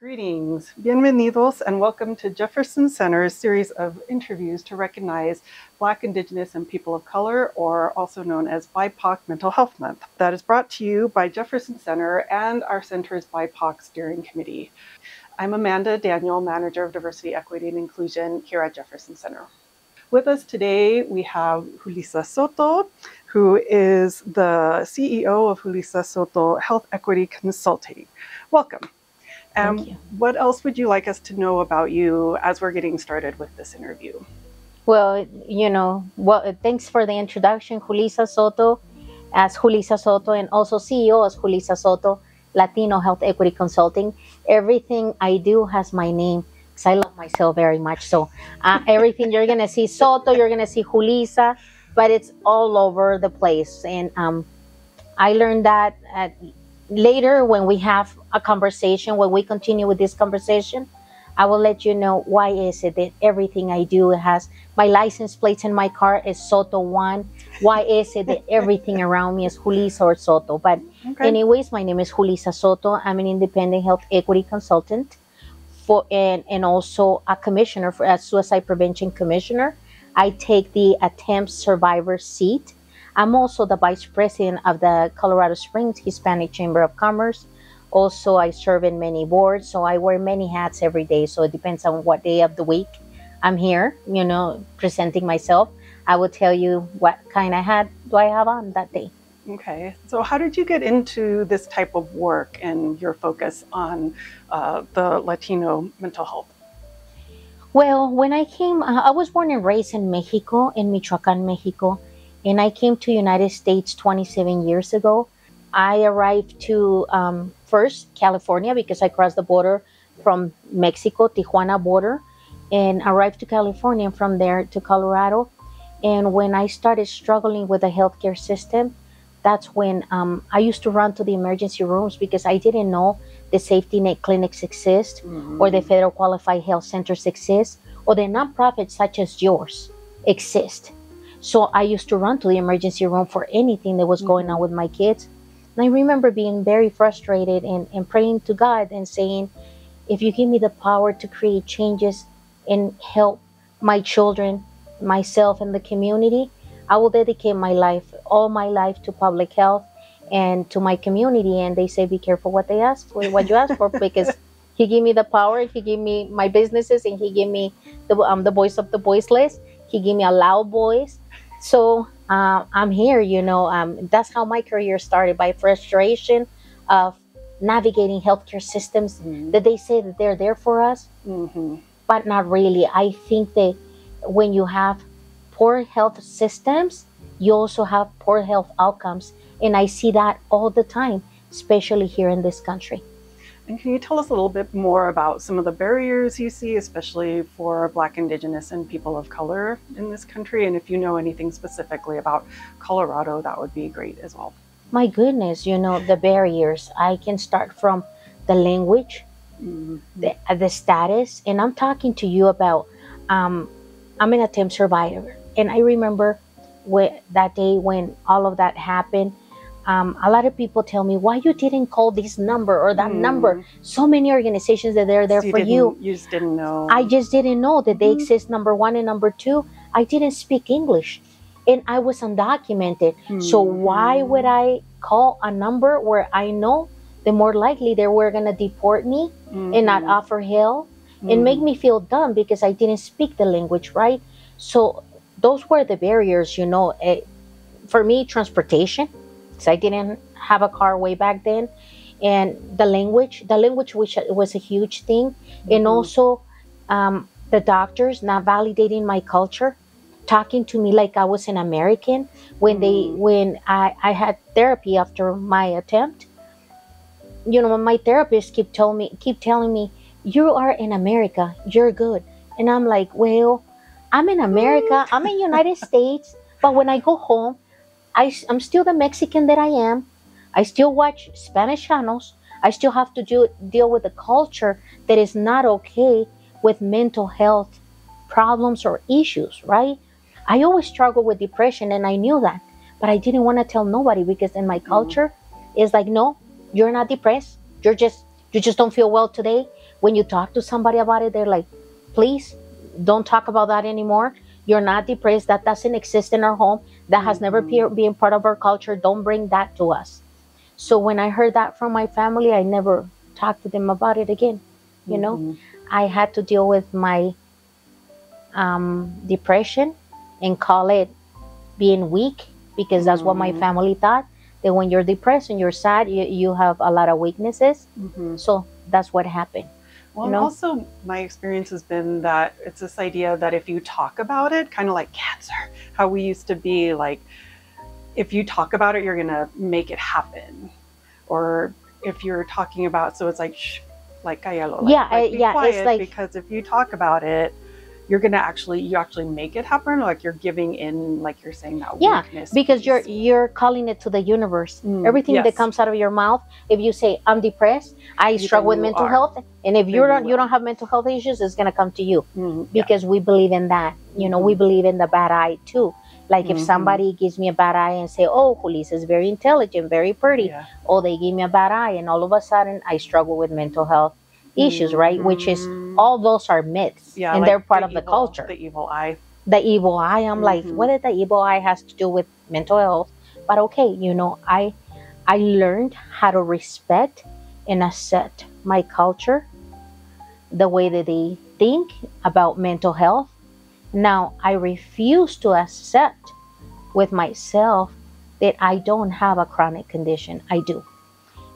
Greetings, bienvenidos, and welcome to Jefferson Center's series of interviews to recognize Black, Indigenous, and People of Color, or also known as BIPOC Mental Health Month. That is brought to you by Jefferson Center and our center's BIPOC Steering Committee. I'm Amanda Daniel, Manager of Diversity, Equity, and Inclusion here at Jefferson Center. With us today, we have Julissa Soto, who is the CEO of Julissa Soto Health Equity Consulting. Welcome. Thank Um, you. what else would you like us to know about you as we're getting started with this interview? Well, you know, well, thanks for the introduction, Julissa Soto, as Julissa Soto, and also CEO as Julissa Soto, Latino Health Equity Consulting. Everything I do has my name because I love myself very much. So uh, everything you're gonna see Soto, you're gonna see Julissa, but it's all over the place. And um, I learned that at, later when we have a conversation, when we continue with this conversation. I will let you know why is it that everything I do has my license plates in my car is Soto one. Why is it that everything around me is Julissa or Soto? But Okay. anyways, my name is Julissa Soto. I'm an independent health equity consultant for and, and also a commissioner for a suicide prevention commissioner. I take the attempt survivor seat. I'm also the vice president of the Colorado Springs Hispanic Chamber of Commerce. Also, I serve in many boards, so I wear many hats every day. So it depends on what day of the week I'm here, you know, presenting myself. I will tell you what kind of hat do I have on that day. Okay. So, how did you get into this type of work and your focus on uh, the Latino mental health? Well, when I came, uh, I was born and raised in Mexico, in Michoacan, Mexico, and I came to United States 27 years ago. I arrived to um, first California because I crossed the border from Mexico, Tijuana border, and arrived to California and from there to Colorado. And when I started struggling with the healthcare system, that's when um, I used to run to the emergency rooms because I didn't know the safety net clinics exist or the federal qualified health centers exist or the nonprofits such as yours exist. So I used to run to the emergency room for anything that was going on with my kids. And I remember being very frustrated and, and praying to God and saying, if you give me the power to create changes and help my children, myself, and the community, I will dedicate my life, all my life, to public health and to my community. And they say, be careful what they ask for, what you ask for, because He gave me the power. He gave me my businesses, and He gave me the um, the voice of the voiceless. He gave me a loud voice. So uh, I'm here. You know, um, that's how my career started by frustration of navigating healthcare systems that they say that they're there for us hmm but not really. I think that when you have poor health systems, you also have poor health outcomes. And I see that all the time, especially here in this country. And can you tell us a little bit more about some of the barriers you see, especially for Black, Indigenous, and people of color in this country? And if you know anything specifically about Colorado, that would be great as well. My goodness, you know, the barriers. I can start from the language, Mhm. the, uh, the status, and I'm talking to you about um, I'm an attempt survivor. And I remember when, that day when all of that happened, um, a lot of people tell me why you didn't call this number or that Mm. number. So many organizations that they're there for you. You just didn't know. I just didn't know that they Mhm. exist. Number one and number two, I didn't speak English, and I was undocumented. So why Mhm. would I call a number where I know the more likely they were gonna deport me and not Mhm. offer help and make Mhm. me feel dumb because I didn't speak the language, right? So those were the barriers, you know. Eh, for me, transportation, because I didn't have a car way back then, and the language, the language which was a huge thing, and Mhm. also um, the doctors not validating my culture, talking to me like I was an American when they Mm. when I, I had therapy after my attempt. You know, my therapist keep telling me keep telling me you are in America, you're good, and I'm like, well, I'm in America, I'm in United States, but when I go home, I, am still the Mexican that I am. I still watch Spanish channels. I still have to do, deal with a culture that is not okay with mental health problems or issues, right? I always struggle with depression and I knew that, but I didn't want to tell nobody because in my mm-hmm. culture, it's like, no, you're not depressed. You're just, you just don't feel well today. when you talk to somebody about it, they're like, please don't talk about that anymore. You're not depressed. That doesn't exist in our home. That has never Mhm. been part of our culture. Don't bring that to us. So when I heard that from my family, I never talked to them about it again. You know, Mhm. I had to deal with my um, depression and call it being weak because that's what my Mhm. family thought. That when you're depressed and you're sad, you, you have a lot of weaknesses. Mhm. So that's what happened. Well, you and know? also my experience has been that it's this idea that if you talk about it, kind of like cancer, how we used to be like, if you talk about it, you're gonna make it happen, or if you're talking about, so it's like, shh, like cállalo, like, Yeah, like, I- yeah, it's like- because if you talk about it, you're gonna actually you actually make it happen, like you're giving in, like you're saying that Yeah, weakness because you're you're calling it to the universe. Mm, Everything that comes out of your mouth, if you say I'm depressed, I struggle with mental are. health, and if you don't you you don't have mental health issues, it's gonna come to you Mm, yeah. because we believe in that. You know, we Mhm. believe in the bad eye too. Like if Mhm. somebody gives me a bad eye and say, "Oh, Julissa is very intelligent, very pretty," yeah. or they give me a bad eye, and all of a sudden I struggle with mental health issues, right? Which is Mhm. all those are myths, yeah, and like they're part of the evil- culture. The evil eye. the evil eye i'm like Mhm. whether the evil eye has to do with mental health but okay you know i i learned how to respect and accept my culture the way that they think about mental health now i refuse to accept with myself that i don't have a chronic condition i do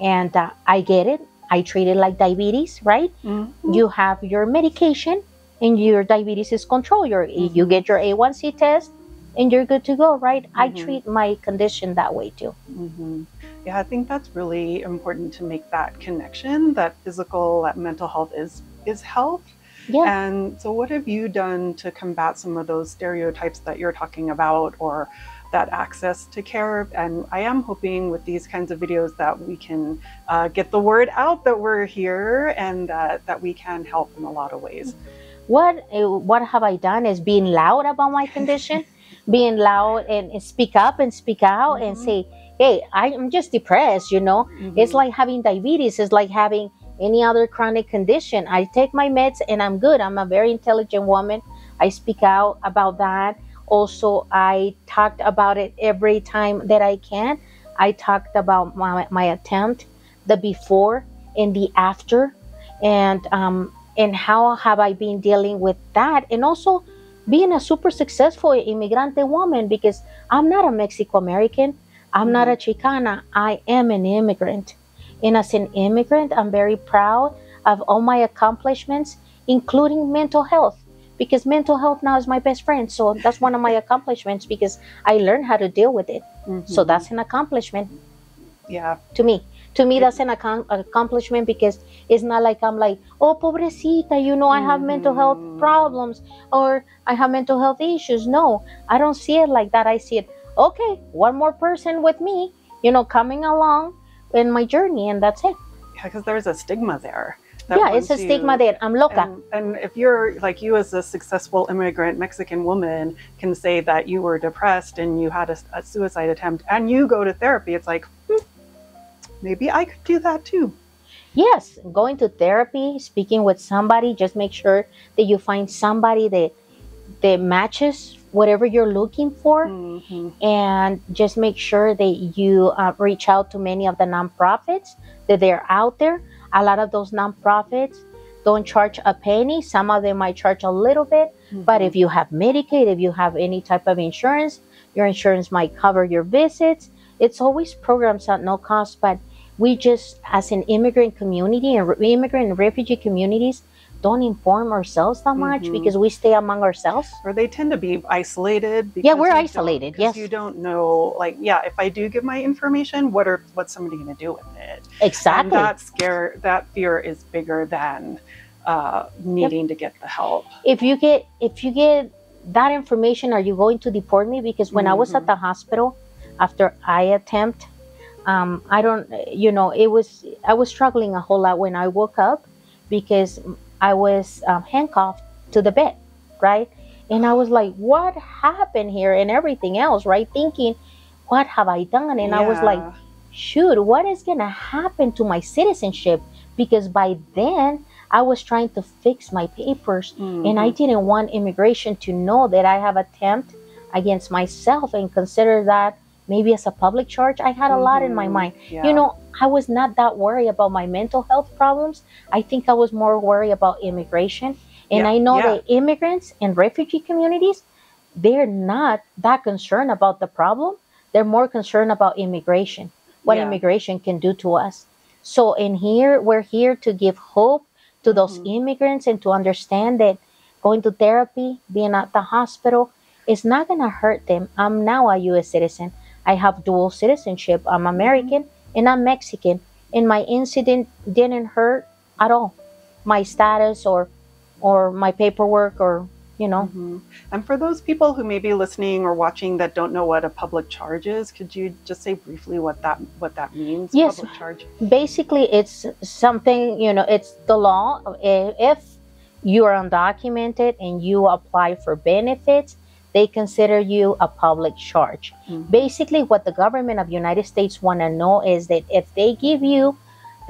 and uh, i get it i treat it like diabetes right Mhm. you have your medication and your diabetes is controlled. Your you Mhm. get your A1C test and you're good to go, right? I Mhm. treat my condition that way too. hmm Yeah, I think that's really important to make that connection. That physical, that mental health is is health. Yeah. And so, what have you done to combat some of those stereotypes that you're talking about, or that access to care? And I am hoping with these kinds of videos that we can uh, get the word out that we're here and uh, that we can help in a lot of ways. What uh, what have I done is being loud about my condition, being loud and, and speak up and speak out and Mhm. say, "Hey, I'm just depressed." You know, it's Mhm. like having diabetes. It's like having any other chronic condition. I take my meds and I'm good. I'm a very intelligent woman. I speak out about that. Also, I talked about it every time that I can. I talked about my, my attempt, the before and the after, and um, and how have I been dealing with that, and also being a super successful immigrante woman because I'm not a Mexico American. I'm not a Chicana. I am an immigrant. And as an immigrant, I'm very proud of all my accomplishments, including mental health, because mental health now is my best friend. So that's one of my accomplishments because I learned how to deal with it. So Mhm. that's an accomplishment yeah, to me. To me, that's an accom- accomplishment because it's not like I'm like, oh, pobrecita, you know, I have mental health Mhm. problems or I have mental health issues. No, I don't see it like that. I see it, okay, one more person with me, you know, coming along in my journey, and that's it. yeah, because there's a stigma there. Yeah, it's a you- stigma that I'm loca. And, and if you're like you as a successful immigrant Mexican woman can say that you were depressed and you had a, a suicide attempt and you go to therapy, it's like, hmm, maybe I could do that too. Yes, going to therapy, speaking with somebody, just make sure that you find somebody that that matches whatever you're looking for. Mhm. and just make sure that you uh, reach out to many of the nonprofits that they're out there. A lot of those nonprofits don't charge a penny. Some of them might charge a little bit, but if mm-hmm. you have Medicaid, if you have any type of insurance, your insurance might cover your visits. It's always programs at no cost, but we just, as an immigrant community and re- immigrant and refugee communities, don't inform ourselves that much Mhm. because we stay among ourselves. or they tend to be isolated. Yeah, we're isolated. yes. you don't know. Like, yeah, if I do give my information, what are what's somebody going to do with it? And Exactly. that scare, that fear is bigger than uh, needing to get the help. if you get if you get that information are you going to deport me because when i was at Mhm. the hospital after i attempt um, i don't you know it was i was struggling a whole lot when i woke up because i was um, handcuffed to the bed right and i was like what happened here and everything else right thinking what have i done and i was like shoot, what is going to happen to my citizenship? Because by then I was trying to fix my papers and I Mhm. didn't want immigration to know that I have attempt against myself and consider that maybe as a public charge. I had a lot in my Mhm. mind. Yeah. You know, I was not that worried about my mental health problems. I think I was more worried about immigration. And Yeah, I know yeah. that immigrants and refugee communities, they're not that concerned about the problem. They're more concerned about immigration, what immigration can do to us. So in here, we're here to give hope to those Mhm. immigrants and to understand that going to therapy, being at the hospital, is not going to hurt them. I'm now a U.S. citizen. I have dual citizenship. I'm American and I'm Mexican. And my incident didn't hurt at all. My status or or my paperwork or you know. Mhm. And for those people who may be listening or watching that don't know what a public charge is, could you just say briefly what that what that means? Yes. Public charge. Basically, it's something you know. It's the law. If you are undocumented and you apply for benefits, they consider you a public charge. Mhm. basically what the government of united states want to know is that if they give you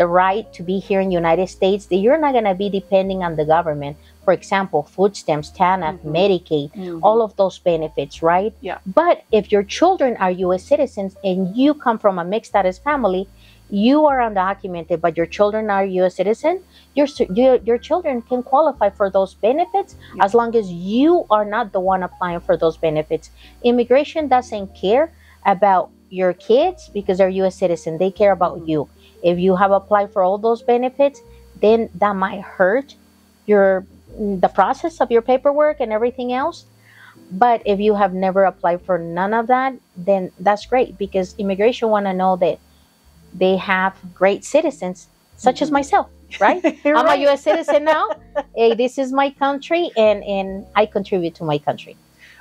the right to be here in united states that you're not going to be depending on the government for example food stamps tanf Mhm. medicaid Mhm. all of those benefits right Yeah. but if your children are us citizens and you come from a mixed status family you are undocumented but your children are us citizen your, your, your children can qualify for those benefits Yeah. as long as you are not the one applying for those benefits immigration doesn't care about your kids because they're US citizen. They care about Mhm. you. If you have applied for all those benefits, then that might hurt your the process of your paperwork and everything else. But if you have never applied for none of that, then that's great because immigration want to know that they have great citizens such as Mhm. myself, right? I'm right. a US citizen now. hey, this is my country and and I contribute to my country.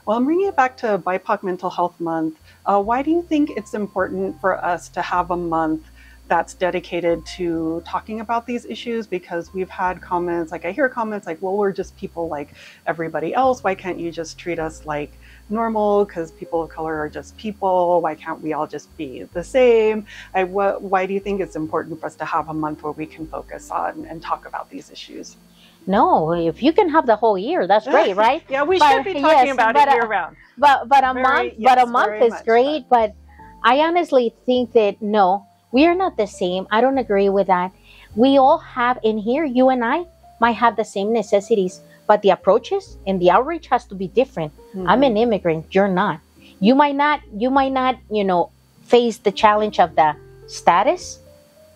Well, I'm bringing it back to BIPOC Mental Health Month. Uh, why do you think it's important for us to have a month that's dedicated to talking about these issues? Because we've had comments, like I hear comments like, well, we're just people like everybody else. Why can't you just treat us like normal? Because people of color are just people. Why can't we all just be the same? I, wh- why do you think it's important for us to have a month where we can focus on and talk about these issues? No, if you can have the whole year, that's great, right? yeah, we But- should be talking yes, about it uh, year round. But but a Very- month, yes, but a month is great. But I honestly think that no, we are not the same. I don't agree with that. We all have in here. You and I might have the same necessities, but the approaches and the outreach has to be different. I'm Mhm. an immigrant. You're not. You might not. You might not. You know, face the challenge of the status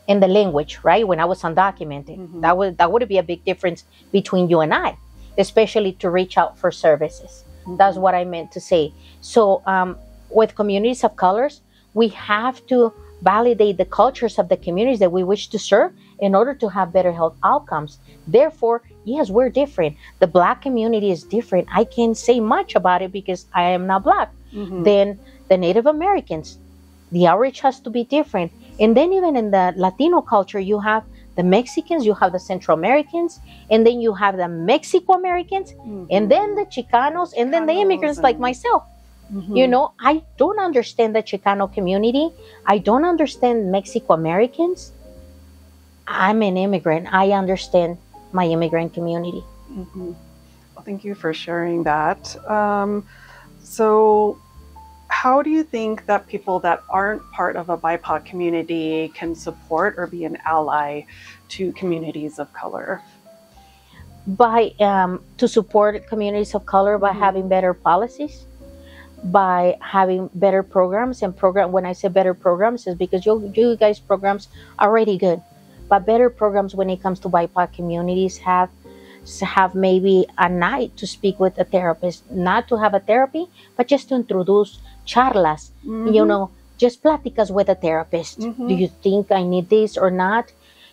and the language. Right? When I was undocumented, Mhm. that would that would be a big difference between you and I, especially to reach out for services. That's Mhm. what I meant to say. So, um, with communities of colors, we have to validate the cultures of the communities that we wish to serve in order to have better health outcomes. Therefore, yes, we're different. The black community is different. I can't say much about it because I am not black. Mhm. Then the Native Americans, the outreach has to be different. And then even in the Latino culture, you have the Mexicans, you have the Central Americans, and then you have the Mexico Americans, Mhm. and then the Chicanos, and then the immigrants like and- myself. Mhm. You know, I don't understand the Chicano community. I don't understand Mexico Americans. I'm an immigrant. I understand my immigrant community. Mhm. Well, thank you for sharing that. Um, so, how do you think that people that aren't part of a BIPOC community can support or be an ally to communities of color? By um, to support communities of color by Mhm. having better policies, by having better programs and program. When I say better programs, is because you you guys programs are already good, but better programs when it comes to BIPOC communities have have maybe a night to speak with a therapist, not to have a therapy, but just to introduce charlas, you Mhm. know, just pláticas with a therapist. Mhm. Do you think I need this or not?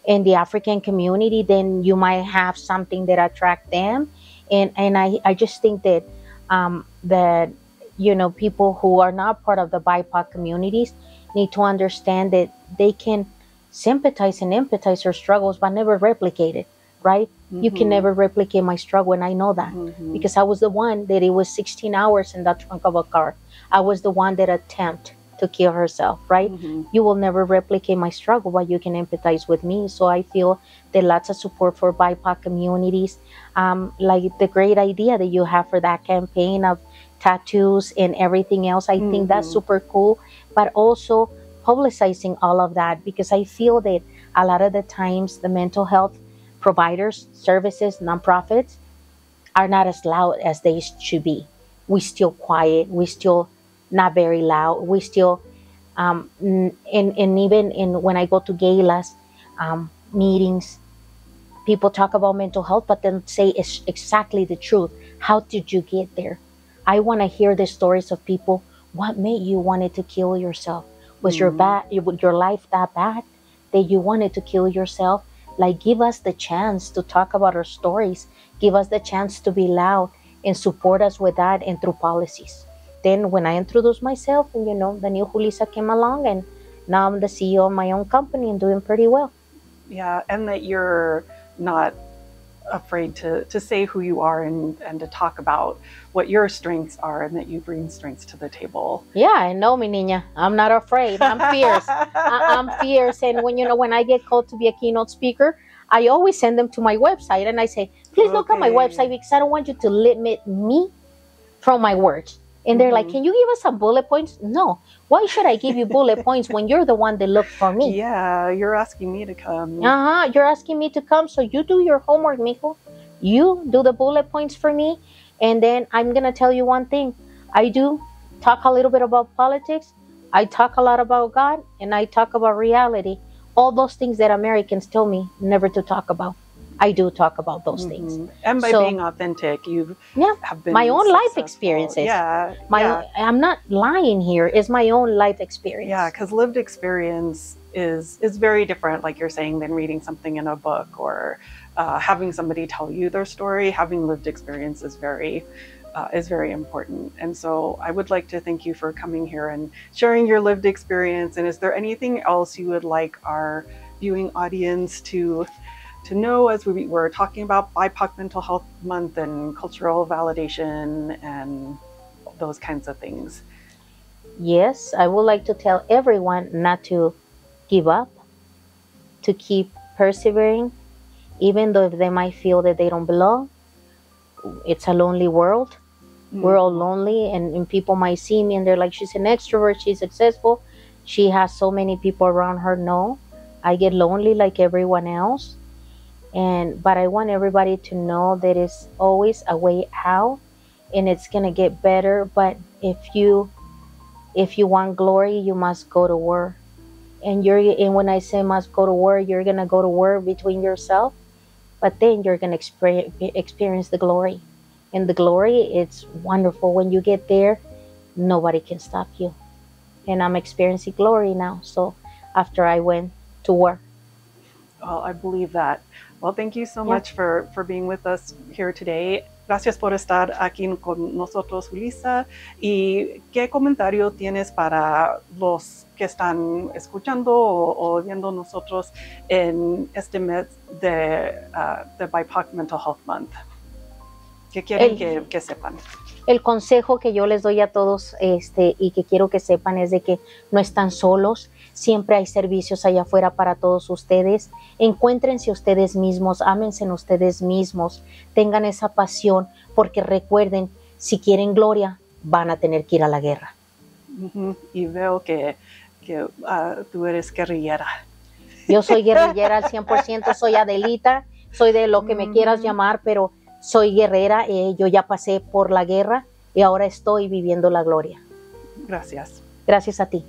In the African community, then you might have something that attract them, and and I I just think that um, that you know people who are not part of the BIPOC communities need to understand that they can sympathize and empathize their struggles, but never replicate it. Right? You can Mhm. never replicate my struggle, and I know that Mhm. because I was the one that it was 16 hours in that trunk of a car. I was the one that attempt to kill herself, right? Mhm. You will never replicate my struggle, but you can empathize with me. So I feel that lots of support for BIPOC communities. Um, like the great idea that you have for that campaign of tattoos and everything else. I think that's Mhm. super cool. But also publicizing all of that because I feel that a lot of the times the mental health providers, services, nonprofits are not as loud as they should be. We still quiet. We still not very loud. We still um, and, and even in when I go to galas um, meetings, people talk about mental health, but then say it's exactly the truth. How did you get there? I want to hear the stories of people. What made you wanted to kill yourself? Was your Mhm. bad your life that bad that you wanted to kill yourself? Like give us the chance to talk about our stories. Give us the chance to be loud and support us with that and through policies. Then when I introduced myself, and you know, the new Julissa came along and now I'm the CEO of my own company and doing pretty well. Yeah, and that you're not afraid to, to say who you are and, and to talk about what your strengths are and that you bring strengths to the table. Yeah, I know, mi niña. I'm not afraid. I'm fierce. I, I'm fierce. And when you know, when I get called to be a keynote speaker, I always send them to my website and I say, please look at my website because I don't want you to limit me from my words. And they're like, Mhm. can you give us some bullet points? No. Why should I give you bullet points when you're the one that looked for me? Yeah, you're asking me to come. Uh huh. You're asking me to come, so you do your homework, Mijo. You do the bullet points for me, and then I'm gonna tell you one thing. I do talk a little bit about politics. I talk a lot about God, and I talk about reality. All those things that Americans tell me never to talk about. I do talk about those things. Mhm. And by So- being authentic, you Yeah, have been my own life experiences. Yeah, My, yeah, I'm not lying here. It's my own life experience. yeah, because lived experience is is very different, like you're saying, than reading something in a book or uh, having somebody tell you their story. Having lived experience is very uh, is very important. And so I would like to thank you for coming here and sharing your lived experience. And is there anything else you would like our viewing audience to to know as we were talking about BIPOC Mental Health Month and cultural validation and those kinds of things? Yes, I would like to tell everyone not to give up, to keep persevering, even though they might feel that they don't belong. It's a lonely world. Mm. We're all lonely, and, and people might see me and they're like, she's an extrovert, she's successful, she has so many people around her. No, I get lonely like everyone else. And but I want everybody to know that it's always a way out and it's gonna get better. But if you if you want glory, you must go to war. And you're and when I say must go to war, you're gonna go to war between yourself, but then you're gonna experience experience the glory. And the glory, it's wonderful. When you get there, nobody can stop you. And I'm experiencing glory now. So after I went to war. Well, I believe that. Well, thank you so Yeah. much for, for being with us here today. Gracias por estar aquí con nosotros, Ulisa. ¿Y qué comentario tienes para los que están escuchando o, o viendo nosotros en este mes de, uh, de BIPOC Mental Health Month? ¿Qué quieren que sepan? El consejo que yo les doy a todos este, y que quiero que sepan es de que no están solos, siempre hay servicios allá afuera para todos ustedes. Encuéntrense ustedes mismos, ámense en ustedes mismos, tengan esa pasión, porque recuerden, si quieren gloria, van a tener que ir a la guerra. Y veo que, que uh, tú eres guerrillera. Yo soy guerrillera al 100%, soy Adelita, soy de lo que me quieras Mm. llamar, pero soy guerrera, eh, yo ya pasé por la guerra y ahora estoy viviendo la gloria. Gracias. Gracias a ti.